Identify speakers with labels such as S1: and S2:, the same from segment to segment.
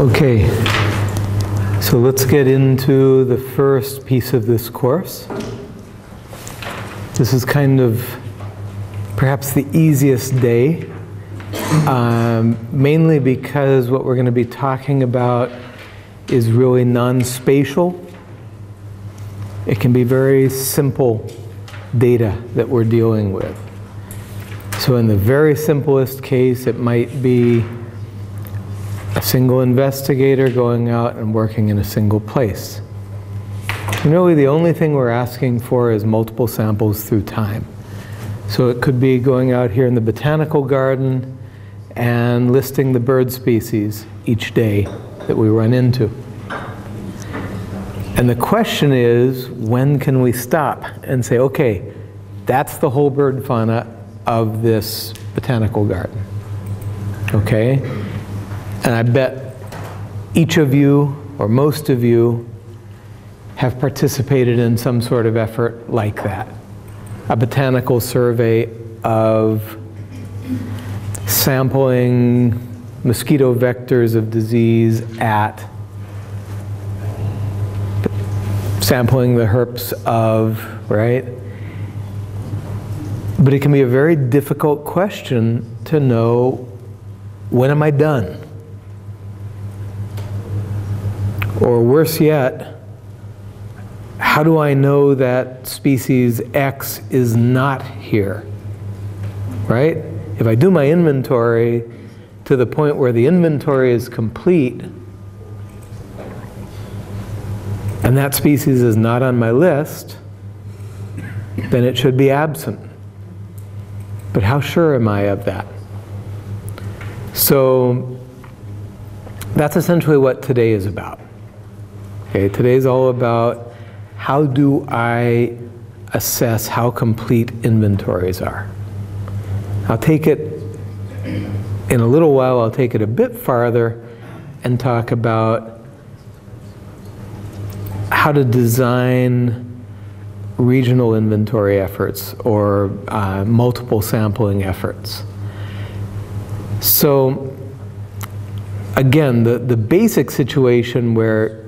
S1: Okay, so let's get into the first piece of this course. This is kind of perhaps the easiest day, um, mainly because what we're going to be talking about is really non-spatial. It can be very simple data that we're dealing with. So in the very simplest case, it might be a single investigator going out and working in a single place. And really the only thing we're asking for is multiple samples through time. So it could be going out here in the botanical garden and listing the bird species each day that we run into. And the question is, when can we stop and say, okay, that's the whole bird fauna of this botanical garden. Okay? And I bet each of you, or most of you, have participated in some sort of effort like that. A botanical survey of sampling mosquito vectors of disease at sampling the herps of, right? But it can be a very difficult question to know when am I done? Or worse yet, how do I know that species X is not here? Right? If I do my inventory to the point where the inventory is complete, and that species is not on my list, then it should be absent. But how sure am I of that? So that's essentially what today is about. Okay, today's all about how do I assess how complete inventories are. I'll take it, in a little while, I'll take it a bit farther and talk about how to design regional inventory efforts or uh, multiple sampling efforts. So again, the, the basic situation where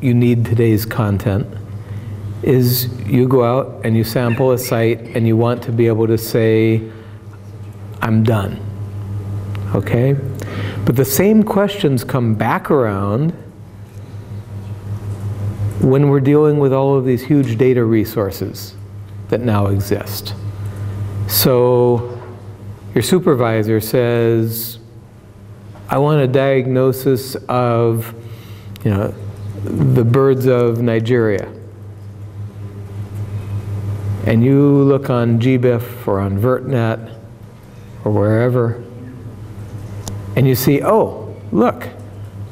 S1: you need today's content is you go out and you sample a site and you want to be able to say, I'm done. Okay? But the same questions come back around when we're dealing with all of these huge data resources that now exist. So your supervisor says, I want a diagnosis of, you know, the birds of Nigeria. And you look on GBIF or on VertNet or wherever, and you see, oh, look,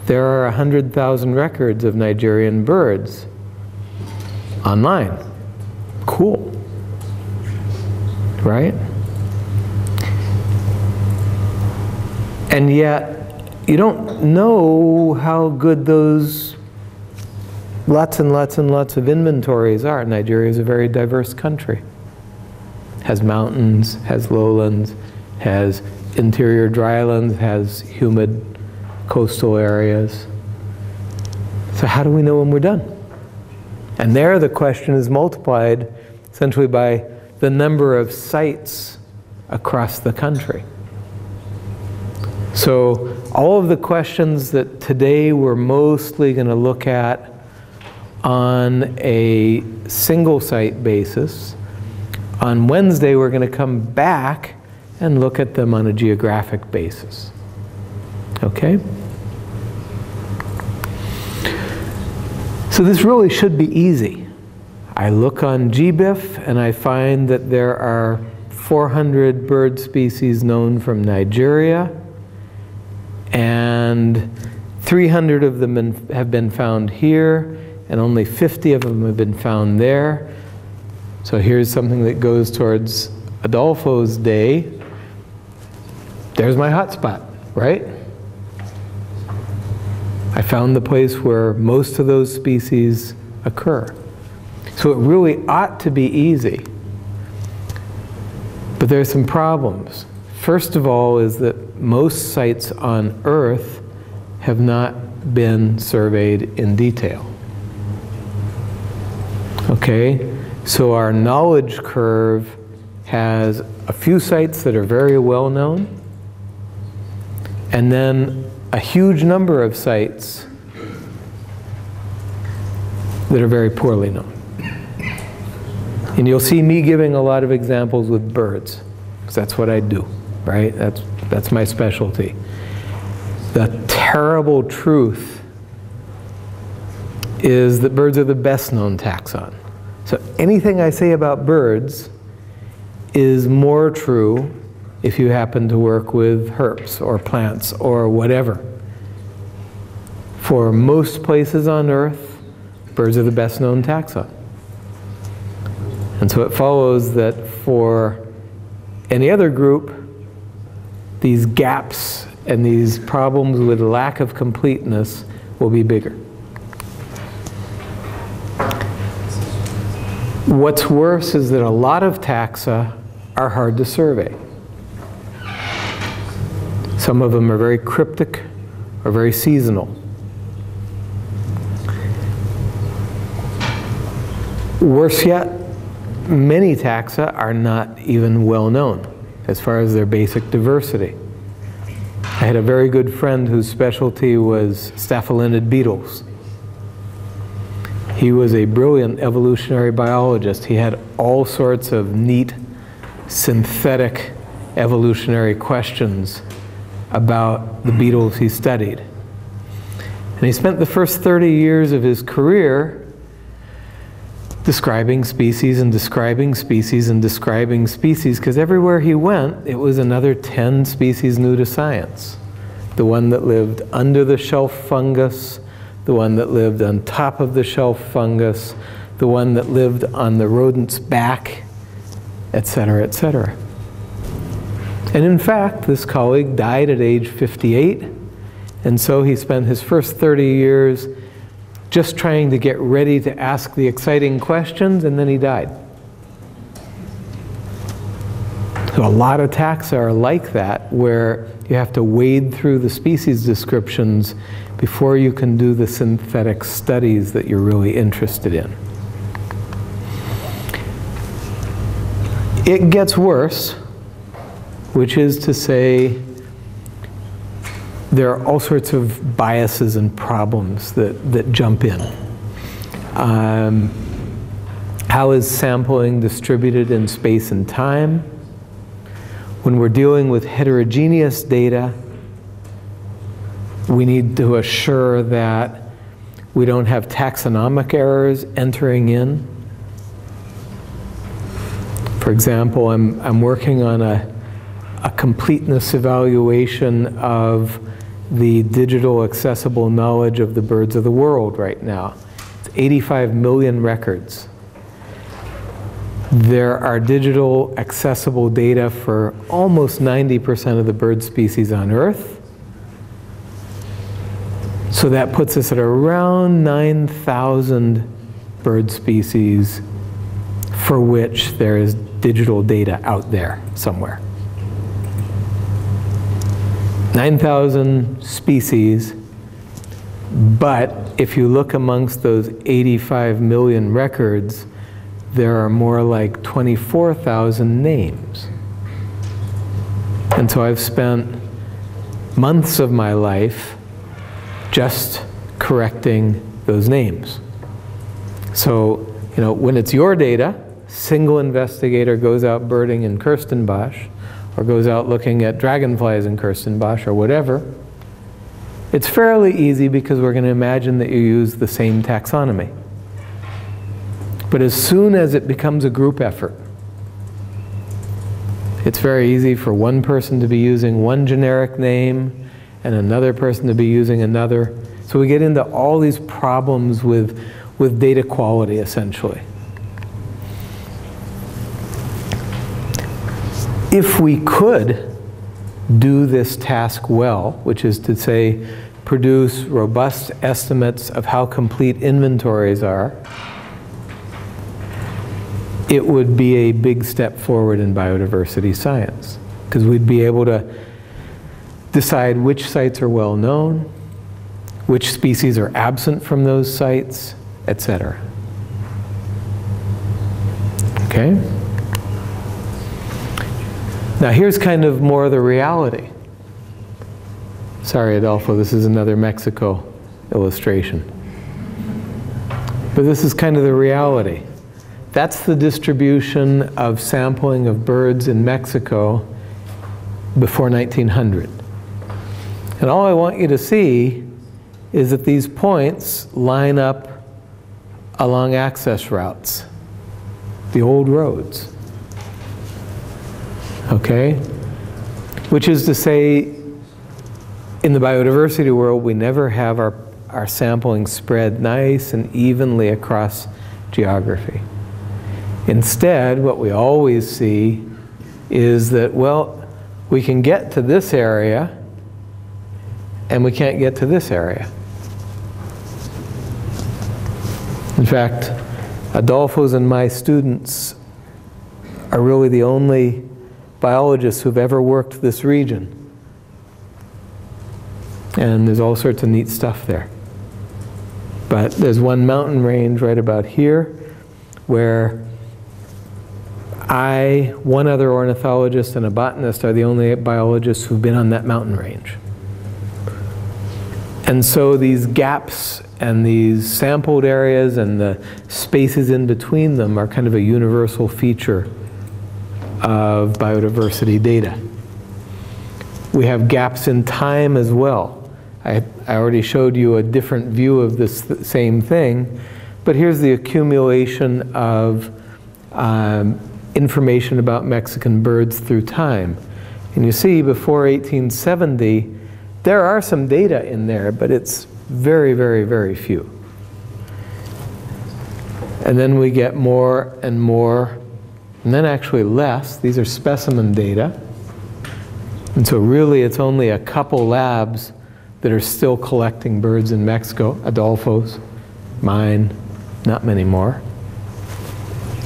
S1: there are 100,000 records of Nigerian birds online. Cool. Right? And yet, you don't know how good those lots and lots and lots of inventories are. Nigeria is a very diverse country. Has mountains, has lowlands, has interior drylands, has humid coastal areas. So how do we know when we're done? And there the question is multiplied essentially by the number of sites across the country. So all of the questions that today we're mostly going to look at on a single site basis. On Wednesday, we're going to come back and look at them on a geographic basis. Okay? So this really should be easy. I look on GBIF and I find that there are 400 bird species known from Nigeria and 300 of them have been found here and only 50 of them have been found there. So here's something that goes towards Adolfo's day. There's my hotspot, right? I found the place where most of those species occur. So it really ought to be easy. But there are some problems. First of all is that most sites on Earth have not been surveyed in detail. Okay, so our knowledge curve has a few sites that are very well known, and then a huge number of sites that are very poorly known. And you'll see me giving a lot of examples with birds, because that's what I do, right? That's, that's my specialty. The terrible truth is that birds are the best known taxon. So anything I say about birds is more true if you happen to work with herps or plants or whatever. For most places on Earth, birds are the best known taxa. And so it follows that for any other group, these gaps and these problems with lack of completeness will be bigger. What's worse is that a lot of taxa are hard to survey. Some of them are very cryptic or very seasonal. Worse yet, many taxa are not even well known as far as their basic diversity. I had a very good friend whose specialty was staphylinid beetles. He was a brilliant evolutionary biologist. He had all sorts of neat synthetic evolutionary questions about the beetles he studied. And he spent the first 30 years of his career describing species and describing species and describing species because everywhere he went, it was another 10 species new to science. The one that lived under the shelf fungus, the one that lived on top of the shelf fungus, the one that lived on the rodent's back, etc., etc. And in fact, this colleague died at age 58, and so he spent his first 30 years just trying to get ready to ask the exciting questions, and then he died. So a lot of taxa are like that, where you have to wade through the species descriptions before you can do the synthetic studies that you're really interested in. It gets worse, which is to say, there are all sorts of biases and problems that, that jump in. Um, how is sampling distributed in space and time? When we're dealing with heterogeneous data, we need to assure that we don't have taxonomic errors entering in. For example, I'm, I'm working on a, a completeness evaluation of the digital accessible knowledge of the birds of the world right now. It's 85 million records. There are digital accessible data for almost 90% of the bird species on Earth. So that puts us at around 9,000 bird species for which there is digital data out there somewhere. 9,000 species, but if you look amongst those 85 million records, there are more like 24,000 names. And so I've spent months of my life just correcting those names. So, you know, when it's your data, single investigator goes out birding in Kirstenbosch, or goes out looking at dragonflies in Kirstenbosch or whatever, it's fairly easy because we're going to imagine that you use the same taxonomy. But as soon as it becomes a group effort, it's very easy for one person to be using one generic name and another person to be using another. So we get into all these problems with, with data quality, essentially. if we could do this task well, which is to say, produce robust estimates of how complete inventories are, it would be a big step forward in biodiversity science. Because we'd be able to decide which sites are well known, which species are absent from those sites, etc. Okay? Now here's kind of more of the reality. Sorry, Adolfo, this is another Mexico illustration. But this is kind of the reality. That's the distribution of sampling of birds in Mexico before 1900. And all I want you to see is that these points line up along access routes, the old roads. Okay? Which is to say, in the biodiversity world, we never have our, our sampling spread nice and evenly across geography. Instead, what we always see is that, well, we can get to this area and we can't get to this area. In fact, Adolfo's and my students are really the only biologists who've ever worked this region. And there's all sorts of neat stuff there. But there's one mountain range right about here where I, one other ornithologist, and a botanist are the only biologists who've been on that mountain range. And so these gaps and these sampled areas and the spaces in between them are kind of a universal feature of biodiversity data. We have gaps in time as well. I, I already showed you a different view of this th same thing, but here's the accumulation of um, information about Mexican birds through time. And you see, before 1870, there are some data in there, but it's very, very, very few. And then we get more and more, and then actually less. These are specimen data. And so really it's only a couple labs that are still collecting birds in Mexico, Adolfo's, mine, not many more.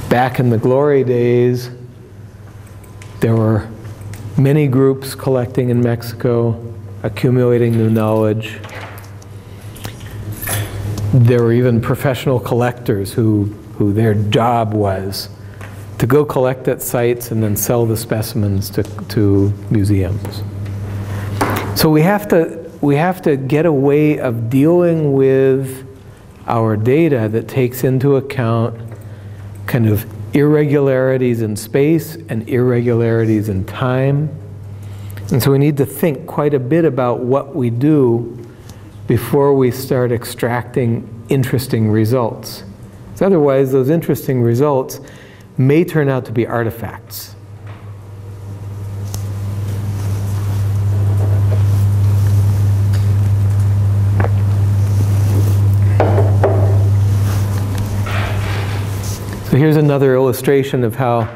S1: Back in the glory days, there were many groups collecting in Mexico, accumulating new knowledge. There were even professional collectors who, who their job was to go collect at sites and then sell the specimens to, to museums. So we have to we have to get a way of dealing with our data that takes into account kind of irregularities in space and irregularities in time. And so we need to think quite a bit about what we do before we start extracting interesting results. Because otherwise, those interesting results may turn out to be artifacts. So here's another illustration of how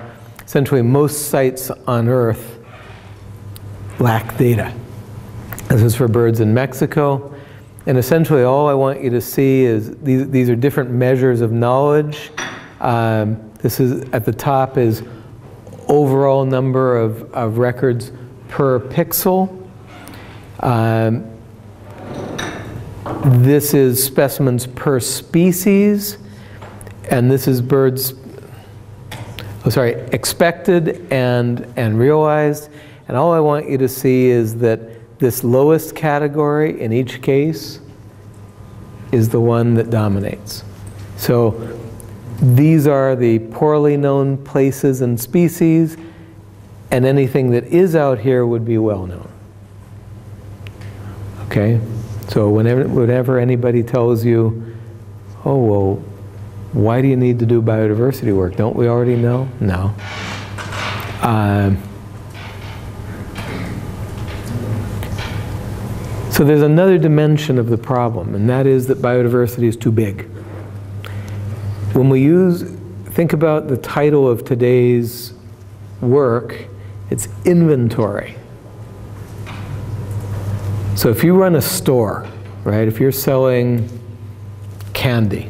S1: essentially most sites on Earth lack data. This is for birds in Mexico. And essentially all I want you to see is these, these are different measures of knowledge. Um, this is at the top is overall number of, of records per pixel. Um, this is specimens per species and this is birds, oh sorry, expected and, and realized. And all I want you to see is that this lowest category in each case is the one that dominates. So these are the poorly known places and species, and anything that is out here would be well known. Okay? So whenever, whenever anybody tells you, oh, well, why do you need to do biodiversity work? Don't we already know? No. Um, so there's another dimension of the problem, and that is that biodiversity is too big. When we use, think about the title of today's work, it's inventory. So if you run a store, right, if you're selling candy,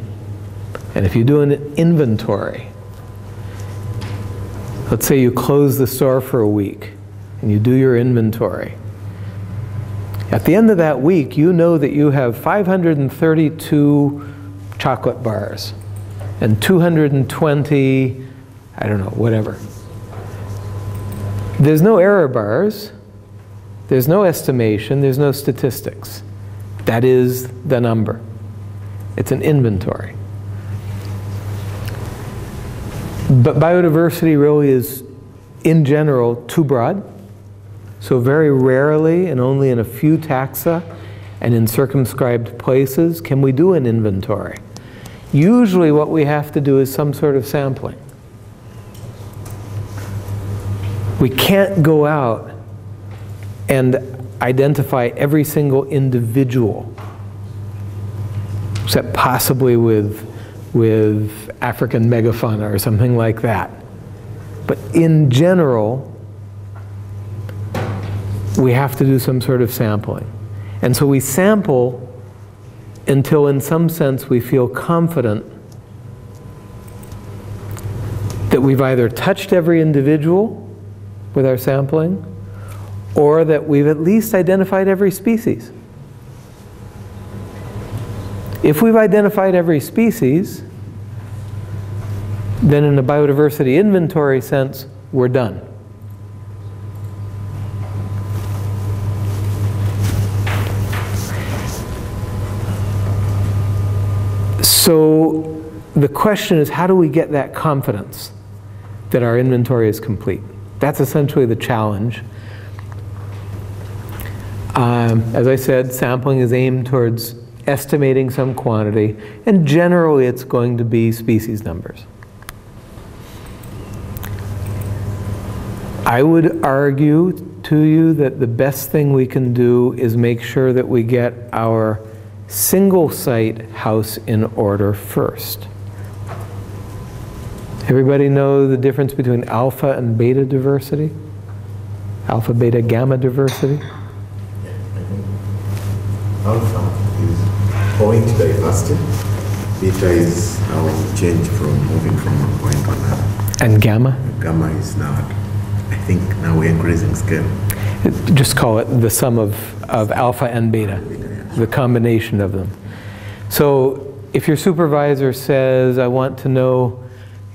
S1: and if you do an inventory, let's say you close the store for a week and you do your inventory. At the end of that week, you know that you have 532 chocolate bars and 220, I don't know, whatever. There's no error bars, there's no estimation, there's no statistics. That is the number. It's an inventory. But biodiversity really is, in general, too broad. So very rarely and only in a few taxa and in circumscribed places can we do an inventory. Usually what we have to do is some sort of sampling. We can't go out and identify every single individual, except possibly with, with African megafauna or something like that. But in general, we have to do some sort of sampling. And so we sample until in some sense we feel confident that we've either touched every individual with our sampling or that we've at least identified every species. If we've identified every species, then in a biodiversity inventory sense, we're done. So the question is how do we get that confidence that our inventory is complete? That's essentially the challenge. Um, as I said, sampling is aimed towards estimating some quantity, and generally it's going to be species numbers. I would argue to you that the best thing we can do is make sure that we get our single site house in order first. Everybody know the difference between alpha and beta diversity? Alpha, beta, gamma diversity?
S2: Alpha is point diversity. Beta is how change from moving from one point to another.
S1: And gamma?
S2: Gamma is now, I think now we're increasing scale.
S1: Just call it the sum of, of alpha and beta, the combination of them. So if your supervisor says, I want to know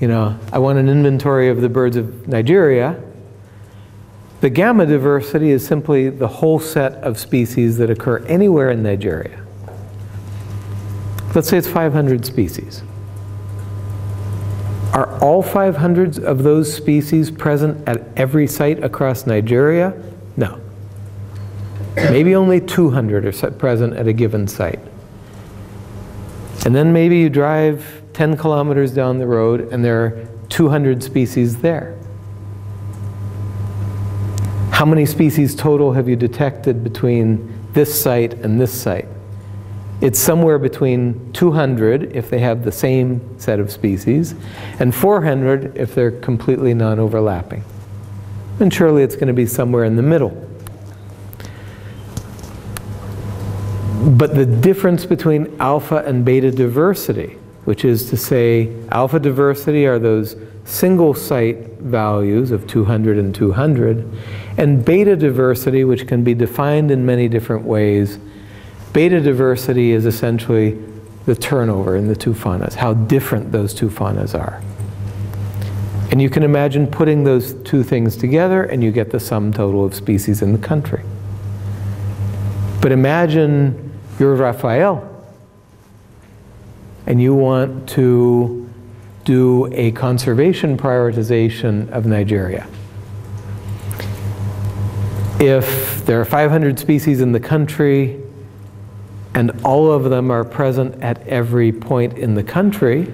S1: you know, I want an inventory of the birds of Nigeria. The gamma diversity is simply the whole set of species that occur anywhere in Nigeria. Let's say it's 500 species. Are all 500 of those species present at every site across Nigeria? No. Maybe only 200 are present at a given site. And then maybe you drive 10 kilometers down the road and there are 200 species there. How many species total have you detected between this site and this site? It's somewhere between 200 if they have the same set of species and 400 if they're completely non-overlapping. And surely it's going to be somewhere in the middle. But the difference between alpha and beta diversity which is to say alpha diversity are those single site values of 200 and 200, and beta diversity, which can be defined in many different ways. Beta diversity is essentially the turnover in the two faunas, how different those two faunas are. And you can imagine putting those two things together and you get the sum total of species in the country. But imagine you're Rafael and you want to do a conservation prioritization of Nigeria. If there are 500 species in the country and all of them are present at every point in the country,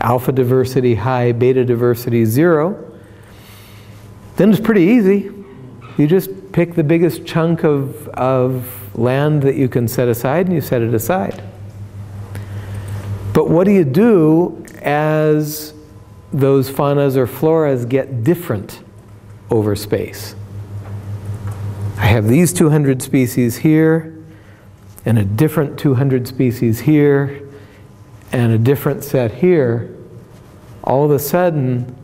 S1: alpha diversity high, beta diversity zero, then it's pretty easy. You just pick the biggest chunk of, of land that you can set aside and you set it aside. But what do you do as those faunas or floras get different over space? I have these 200 species here, and a different 200 species here, and a different set here. All of a sudden,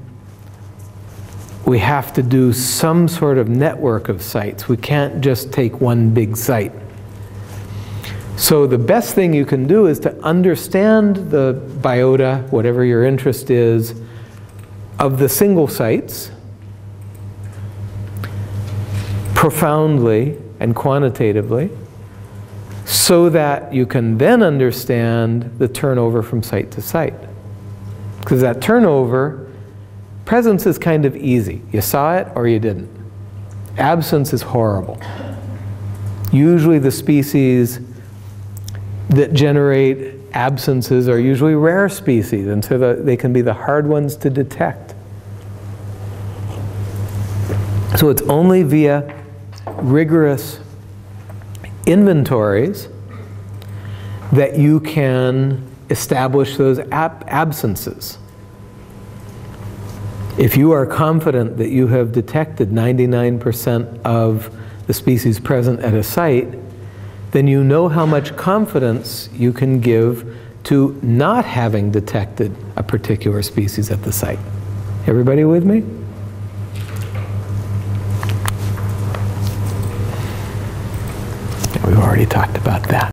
S1: we have to do some sort of network of sites. We can't just take one big site. So the best thing you can do is to understand the biota, whatever your interest is, of the single sites profoundly and quantitatively so that you can then understand the turnover from site to site. Because that turnover, presence is kind of easy. You saw it or you didn't. Absence is horrible. Usually the species that generate absences are usually rare species, and so the, they can be the hard ones to detect. So it's only via rigorous inventories that you can establish those ab absences. If you are confident that you have detected 99% of the species present at a site, then you know how much confidence you can give to not having detected a particular species at the site. Everybody with me? We've already talked about that.